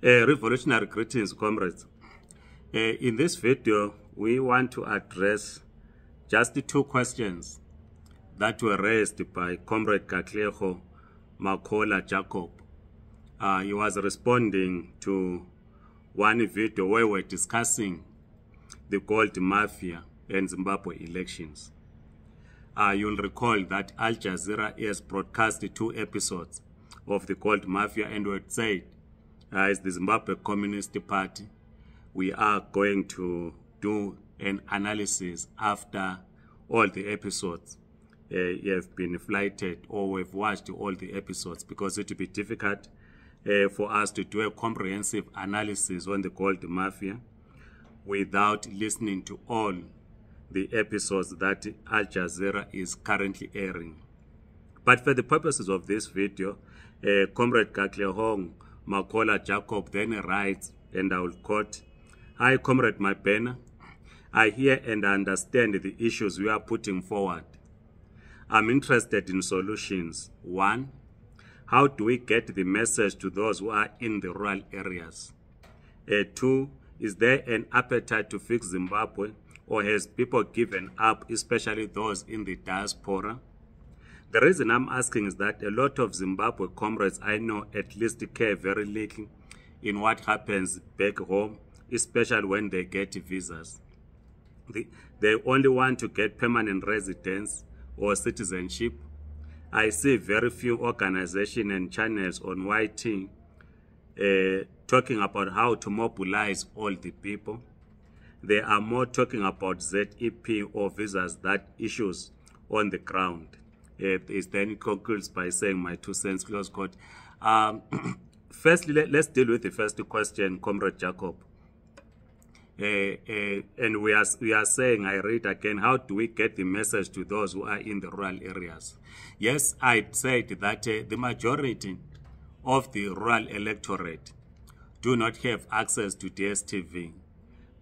Uh, revolutionary greetings, comrades. Uh, in this video, we want to address just two questions that were raised by Comrade Katlego Makola Jacob. Uh, he was responding to one video where we were discussing the gold mafia and Zimbabwe elections. Uh, you'll recall that Al Jazeera has broadcast two episodes of the gold mafia and we said, as the Zimbabwe Communist Party, we are going to do an analysis after all the episodes uh, have been flighted or we've watched all the episodes because it will be difficult uh, for us to do a comprehensive analysis on the gold mafia without listening to all the episodes that Al Jazeera is currently airing. But for the purposes of this video, uh, Comrade Katlego Makola Jacob then writes, and I will quote, Hi, Comrade Mabhena. I hear and understand the issues we are putting forward. I'm interested in solutions. One, how do we get the message to those who are in the rural areas? Uh, two, is there an appetite to fix Zimbabwe or has people given up, especially those in the diaspora? The reason I'm asking is that a lot of Zimbabwe comrades I know at least care very little in what happens back home, especially when they get visas. They only want to get permanent residence or citizenship. I see very few organizations and channels on YT uh, talking about how to mobilize all the people. They are more talking about ZEP or visas that issues on the ground. Is then concludes by saying my two cents, close quote. Um, firstly, let, us deal with the first question, Comrade Jacob. Uh, uh, and we are, we are saying, I read again, how do we get the message to those who are in the rural areas? Yes, I said that uh, the majority of the rural electorate do not have access to DSTV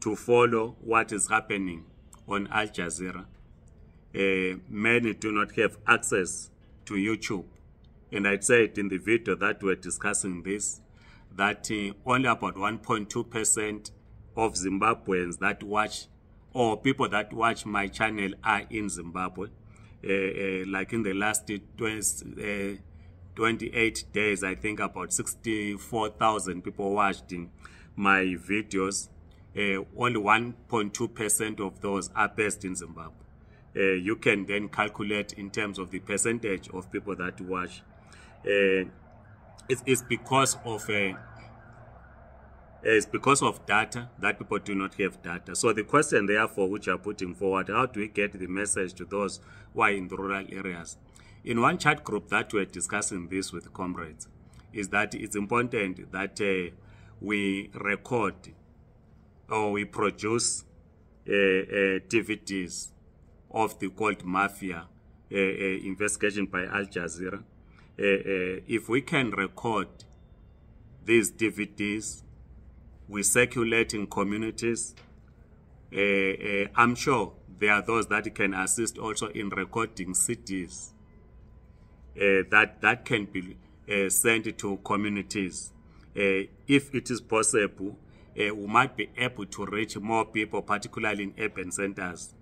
to follow what is happening on Al Jazeera. Uh, many do not have access to YouTube. And I said in the video that we're discussing this, that uh, only about 1.2% of Zimbabweans that watch or people that watch my channel are in Zimbabwe. Uh, uh, like in the last 20, uh, 28 days, I think about 64,000 people watched my videos. Uh, only 1.2% of those are based in Zimbabwe. Uh, you can then calculate in terms of the percentage of people that watch. Uh, it's, it's because of it's because of data that people do not have data. So the question therefore which are putting forward, how do we get the message to those who are in the rural areas? In one chat group that we're discussing this with comrades, is that it's important that uh, we record or we produce uh, uh, DVDs of the gold mafia uh, uh, investigation by Al Jazeera. Uh, if we can record these DVDs, we circulate in communities. Uh, uh, I'm sure there are those that can assist also in recording CDs uh, that, that can be sent to communities. if it is possible, we might be able to reach more people, particularly in urban centers,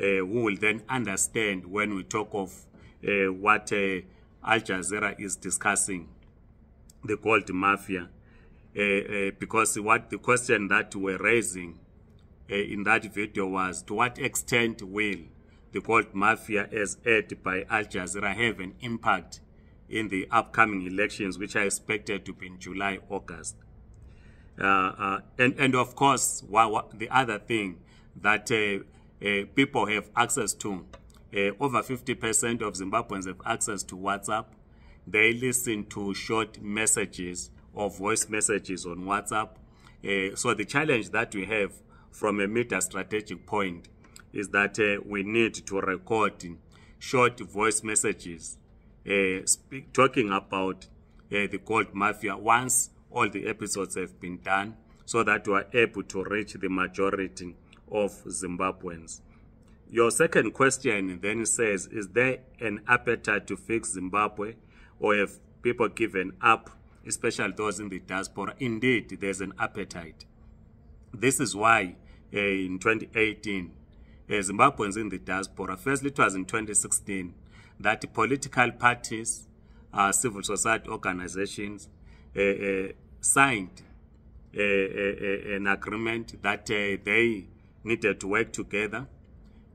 who will then understand when we talk of what Al Jazeera is discussing, the gold mafia. Uh, uh, because what the question that we're raising uh, in that video was to what extent will the gold mafia as aired by Al Jazeera have an impact in the upcoming elections, which are expected to be in July, August. and, and of course, the other thing that people have access to, over 50% of Zimbabweans have access to WhatsApp. They listen to short messages or voice messages on WhatsApp. Uh, so the challenge that we have from a meta strategic point is that uh, we need to record short voice messages uh, speak, talking about the gold mafia once all the episodes have been done so that we are able to reach the majority of Zimbabweans. Your second question then says, is there an appetite to fix Zimbabwe or have people given up especially those in the diaspora, indeed there's an appetite. This is why uh, in 2018, uh, Zimbabweans in the diaspora, firstly it was in 2016, that political parties, uh, civil society organizations uh, signed an agreement that they needed to work together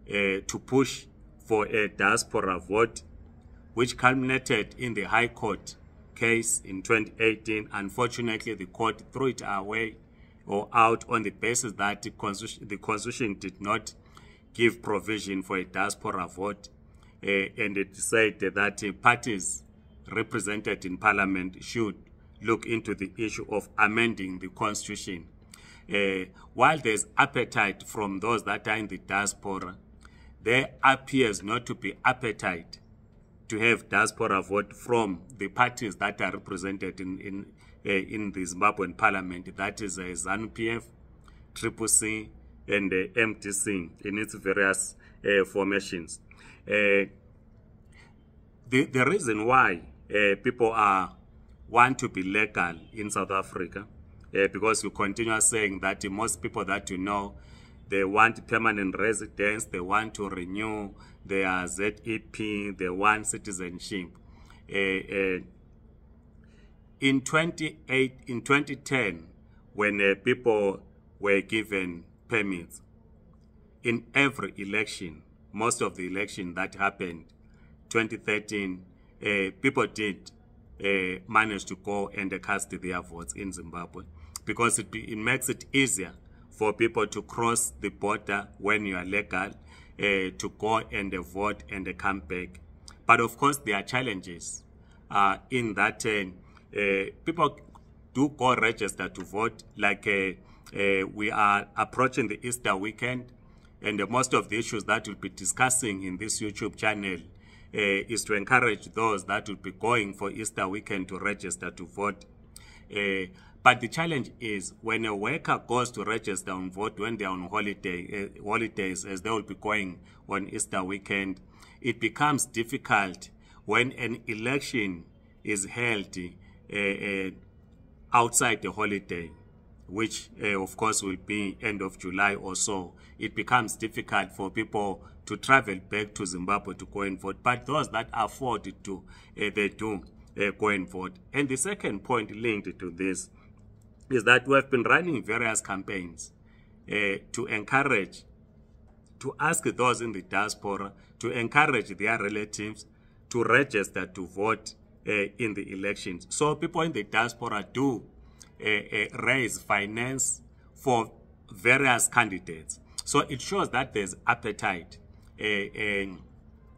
to push for a diaspora vote, which culminated in the High Court case in 2018. Unfortunately, the court threw it away or out on the basis that the constitution, the constitution did not give provision for a diaspora vote uh, and it said that uh, parties represented in parliament should look into the issue of amending the constitution. Uh, while there's appetite from those that are in the diaspora, there appears not to be appetite to have diaspora vote from the parties that are represented in, in, uh, in the Zimbabwean parliament, that is uh, ZANU-PF, Triple C, and uh, MDC in its various uh, formations. Uh, the, the reason why uh, people are want to be legal in South Africa, uh, because you continue saying that most people that you know, they want permanent residence, they want to renew their ZEP, they want citizenship. Uh, uh, in 28, in 2010, when uh, people were given permits, in every election, most of the election that happened, 2013, uh, people did uh, manage to go and cast their votes in Zimbabwe because it, it makes it easier for people to cross the border when you are legal, uh, to go and vote and come back. But of course, there are challenges uh, in that uh, people do go register to vote. Like we are approaching the Easter weekend, and most of the issues that we'll be discussing in this YouTube channel is to encourage those that will be going for Easter weekend to register to vote. But the challenge is when a worker goes to register and vote when they're on holiday, uh, holidays, as they will be going on Easter weekend, it becomes difficult when an election is held uh, uh, outside the holiday, which of course will be end of July or so, it becomes difficult for people to travel back to Zimbabwe to go and vote. But those that afford to, they do go and vote. And the second point linked to this is that we have been running various campaigns uh, to encourage, to ask those in the diaspora to encourage their relatives to register to vote uh, in the elections. So people in the diaspora do uh, uh, raise finance for various candidates. So it shows that there's appetite. and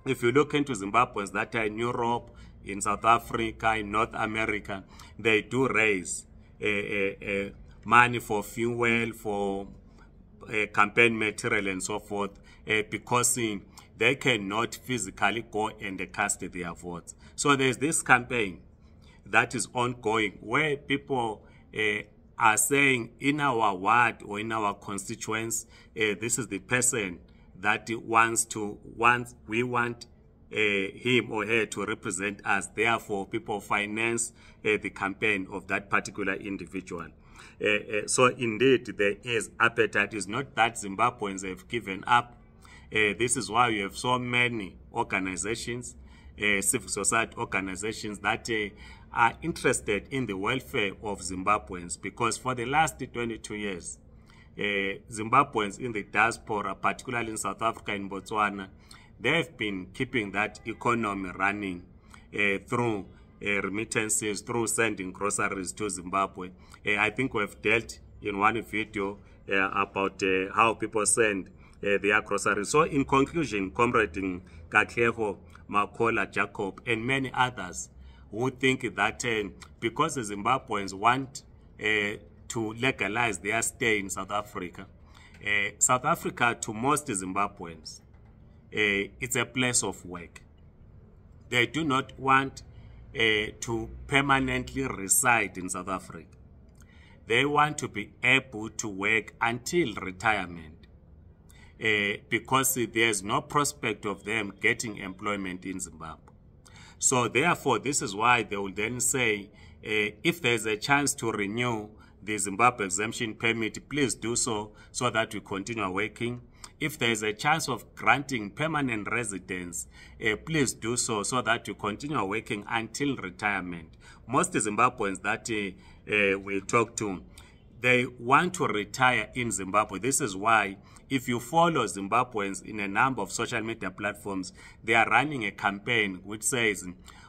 if you look into Zimbabweans that are in Europe, in South Africa, in North America, they do raise money for fuel, for campaign material and so forth, because they cannot physically go and cast their votes. So there's this campaign that is ongoing where people uh, are saying in our ward or in our constituents, uh, this is the person that wants to, wants, we want him or her to represent us. Therefore, people finance uh, the campaign of that particular individual. Uh, uh, so indeed, there is appetite. It's not that Zimbabweans have given up. Uh, this is why you have so many organizations, uh, civil society organizations that uh, are interested in the welfare of Zimbabweans because for the last 22 years, uh, Zimbabweans in the diaspora, particularly in South Africa and Botswana, they have been keeping that economy running uh, through uh, remittances, through sending groceries to Zimbabwe. Uh, I think we've dealt in one video uh, about uh, how people send uh, their groceries. So in conclusion, Comrade Katlego, Makola, Jacob, and many others who think that because the Zimbabweans want to legalize their stay in South Africa, South Africa to most Zimbabweans, uh, it's a place of work. They do not want uh, to permanently reside in South Africa. They want to be able to work until retirement uh, because there's no prospect of them getting employment in Zimbabwe. So therefore, this is why they will then say, if there's a chance to renew the Zimbabwe exemption permit, please do so so that we continue working. If there is a chance of granting permanent residence, uh, please do so so that you continue working until retirement. Most Zimbabweans that uh, we talk to, they want to retire in Zimbabwe. This is why if you follow Zimbabweans in a number of social media platforms, they are running a campaign which says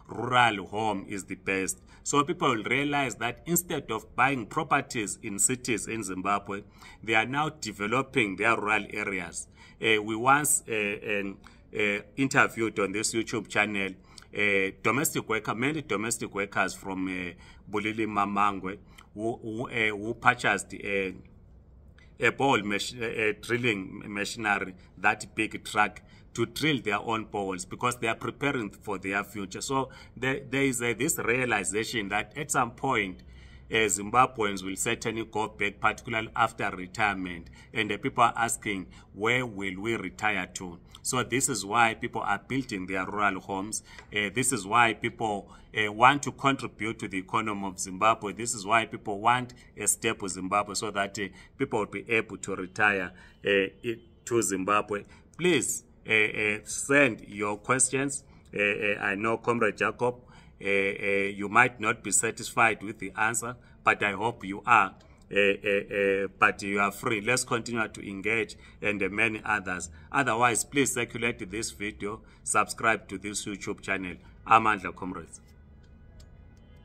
rural home is the best. So people realize that instead of buying properties in cities in Zimbabwe, they are now developing their rural areas. Uh, we once uh, uh, interviewed on this YouTube channel domestic worker, many domestic workers from uh, Bulilimamangwe who, who, who purchased a, ball a drilling machinery, that big truck, to drill their own poles because they are preparing for their future. So there, there is a, this realization that at some point, uh, Zimbabweans will certainly go back, particularly after retirement. And the people are asking, where will we retire to? So this is why people are building their rural homes. Uh, this is why people uh, want to contribute to the economy of Zimbabwe. This is why people want a stable Zimbabwe so that uh, people will be able to retire uh, to Zimbabwe. Please uh, uh, send your questions. I know Comrade Jacob uh, uh, you might not be satisfied with the answer, but I hope you are. Uh, but you are free. Let's continue to engage and many others. Otherwise, please circulate this video, subscribe to this YouTube channel. Amandla Comrades.